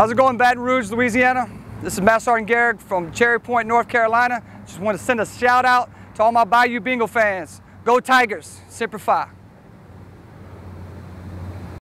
How's it going, Baton Rouge, Louisiana? This is Master Sergeant Garig from Cherry Point, North Carolina. Just want to send a shout out to all my Bayou Bengal fans. Go Tigers, Semper Fi.